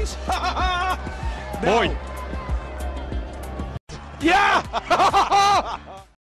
guys. Boy. Yeah!